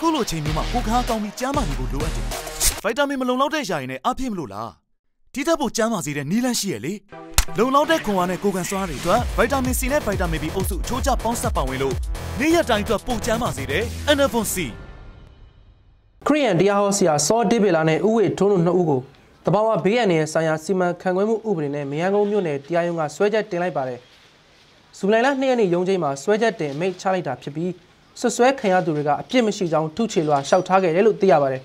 ခုလိုအချိန်မျိုးမှာကိုခါကောင်းပြီးကျန်းမာနေဖို့လိုအပ်တယ်ဗိုက်တာမင်မလုံလောက်တဲ့ຢာရင်လည်းအပြည့်မလို့လားဒီသက်ဖို့ကျန်းမာစေတဲ့နီးလန်းရှိရလေလုံလောက်တဲ့ခွန်အားနဲ့ကိုကန်စွမ်းတွေအတွက်ဗိုက်တာမင် C နဲ့ဗိုက်တာမင် B အုပ်စုအချိုးကျပေါင်းစပ်ပါဝင်လို့နေ့ရက်တိုင်းအတွက်ပိုကျန်းမာစေတဲ့ Enervon C ခရီးယန်တရားဟောဆရာစောဒေးဗေလာနဲ့ဥဝေထွန်းတို့နှစ်ဦးကိုတဘာဝဘေးရန်ရဲ့ဆိုင်ရာစီမံခန့်ခွဲမှုဥပဒေနဲ့မယန်းကုန်းမြို့နယ်တရားရုံးကဆွဲချက်တင်လိုက်ပါတယ်။ဇူလိုင်လ2ရက်နေ့ရုံးချိန်မှာဆွဲချက်တင်မိတ်ချလိုက်တာဖြစ်ပြီး ဆွဆွဲခံရသူတွေကအပြစ်မရှိကြောင်းထုချေလွှာလျှောက်ထားခဲ့တယ်လို့သိရပါတယ်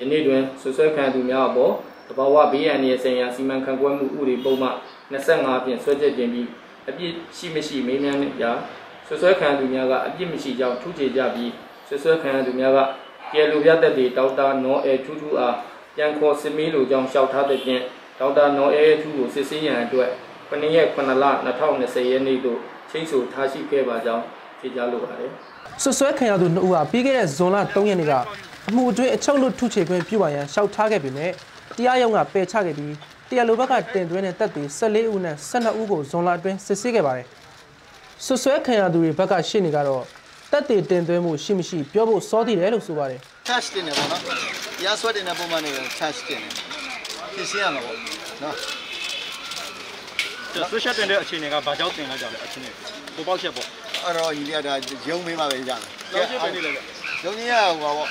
ယနေ့တွင်ဆွဆွဲခံသူများအပေါ်တဘာဝဘေးရန်ရဲ့ဆိုင်ရာစီမံခန့်ခွဲမှုဥပဒေပုံမှ25ဖြင့်ဆွဲချက်တင်ပြီးအပြစ်ရှိမရှိမေးမြန်းကြဆွဆွဲခံသူများကအပြစ်မရှိကြောင်းထုချေကြပြီးဆွဆွဲခံသူများကကယ်လိုပြသက်တွေဒေါက်တာနော်အဲထူးထူးအားပြန်ခေါ်စစ်မေးလိုကြောင်းလျှောက်ထားတဲ့ဖြင့်ဒေါက်တာနော်အဲထူးကိုစစ်ဆေးရန်အတွက်9ရက်9လ2020ရက်နေ့သို့ချိန်ဆထားရှိခဲ့ပါကြောင်း ဖြေကြားလိုပါတယ်။ဆွဆွဲခံရသူနှစ်ဦးဟာပြီးခဲ့တဲ့ဇွန်လ3ရက်နေ့ကအမှုအတွင်းအချုပ်လွတ်ထုချေခွင့်ပြုပါရန်လျှောက်ထားခဲ့ပေမဲ့တရားရုံးကပယ်ချခဲ့ပြီးတရားလိုဘက်ကတင်သွင်းတဲ့တပ်တွေ14ဦးနဲ့12ဦးကိုဇွန်လအတွင်းစစ်ဆေးခဲ့ပါတယ်။ဆွဆွဲခံရသူတွေဘက်ကရှင်းနေကတော့တပ်တွေတင်သွင်းမှုရှိမရှိပြောဖို့စောသေးတယ်လို့ဆိုပါတယ် charge တင်တယ်ပေါ့နော်တရားစွဲတင်တဲ့ပုံမှန်တွေ charge တင်တယ်ဖြစ်ရှင်းရမှာပေါ့နော်ဆွေးရှက်တင်တဲ့အခြေအနေကဘာကြောင့်တင်လိုက်ကြလဲအခြေအနေပိုပေါက်ချက်ပေါ့ အဲ့တော့ညီလေးကဒါရုံမေးမှပဲရမယ်ကြောက်ချက်ပဲနေလိုက်ရုံကြီးကဟိုပါပေါ့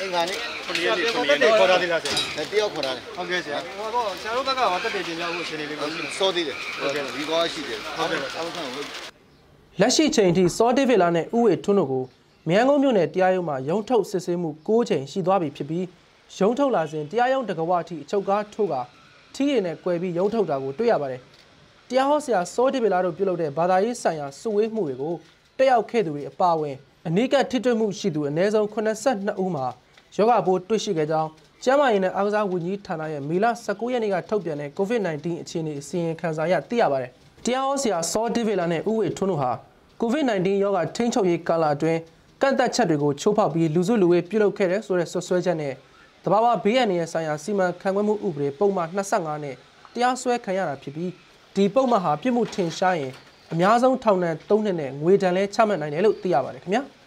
အင်္ဂါနေ့ခဏလေးခဏလေးခေါ်တာသေးလားဆရာလက်တယောက်ခေါ်တာလေဟုတ်ကဲ့ဆရာဟောတော့ဆရာတို့ဘက်ကဘာတက်တယ်ပြင်ပြဖို့အခြေအနေလေးကိုရှိနေစောသေးတယ်ဟုတ်ကဲ့ဒီကောရှိတယ်ဟုတ်ကဲ့အောက်ဆန်းကိုလက်ရှိချိန်ထိစောဒေးဗစ်လာနဲ့ဥဝေထွန်းတို့ကိုမြန်ကုန်းမြို့နယ်တရားရုံးမှာရုံးထုတ်စစ်ဆေးမှု6ချိန်ရှိသွားပြီဖြစ်ပြီးရုံးထုတ်လာစဉ်တရားရုံးတကဝအထိအချုပ်ကားထိုးကထီးရည်နဲ့꿰ပြီးရုံးထုတ်တာကိုတွေ့ရပါတယ်။ တရားဟောဆရာစောဒေးဗစ်လာတို့ပြုလုပ်တဲ့ဘာသာရေးဆိုင်ရာစုဝေးမှုတွေကိုတက်ရောက်ခဲ့သူတွေအပါအဝင်အနိကထိတွေ့မှုရှိသူအနည်းဆုံး82ဦးမှာယောဂဘိုးတွေ့ရှိခဲ့ကြောင်းကျန်းမာရေးနဲ့အားကစားဝန်ကြီးဌာနရဲ့မေလ19ရက်နေ့ကထုတ်ပြန်တဲ့ COVID-19 အခြေအနေအစီရင်ခံစာအရသိရပါတယ်။တရားဟောဆရာစောဒေးဗစ်လာနဲ့ဥဝေထွန်းတို့ဟာ COVID-19 ရောဂါထိန်းချုပ်ရေးကာလအတွင်းကန့်သက်ချက်တွေကိုချိုးဖောက်ပြီးလူစုလူဝေးပြုလုပ်ခဲ့တဲ့ဆိုတဲ့ဆွဆွဲချက်နဲ့တဘာဝဘေးရန်ရဲ့ဆိုင်ရာစီမံခန့်ခွဲမှုဥပဒေပုံမှန်25နဲ့တရားစွဲခံရတာဖြစ်ပြီး ဒီပုံမှန်ဟာပြစ်မှုထင်ရှားရင်အများဆုံးထောင်ဒဏ်3နှစ်နဲ့ငွေဒဏ်လည်းချမှတ်နိုင်တယ်လို့သိရပါတယ်ခင်ဗျာ။